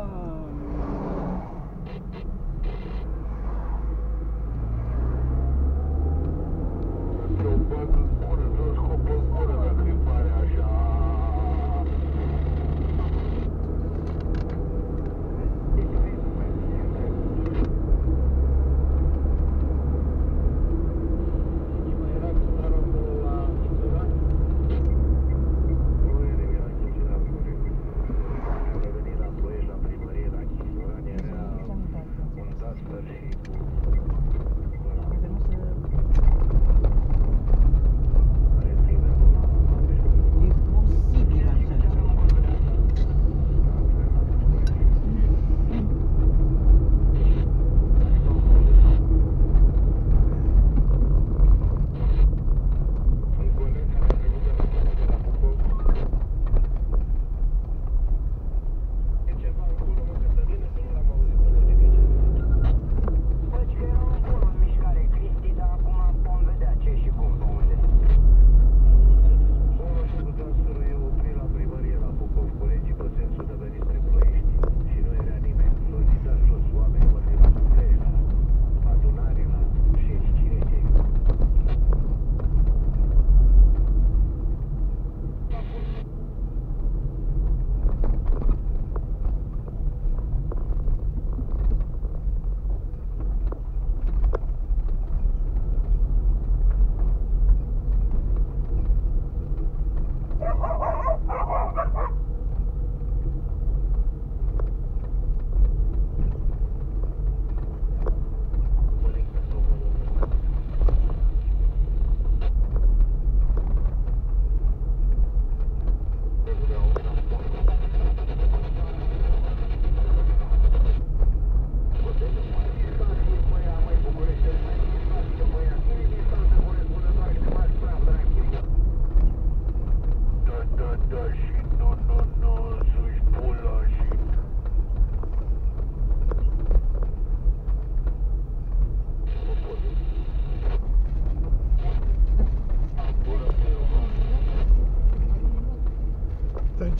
Wow.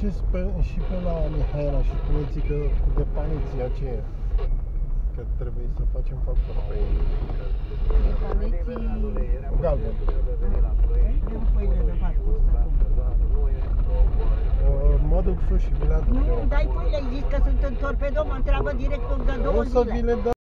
Treceți pe, și pe la Mihaela și spuneți că de paniții aceea. Că trebuie să facem factura. Paleții... Galben. Dăm foile de parcurs acum. Uh, Mă duc sus și vi le aduc Nu, eu. dai foile, ai zis că sunt în torpedo, mă întreabă directul de două O să vi zile. le dau.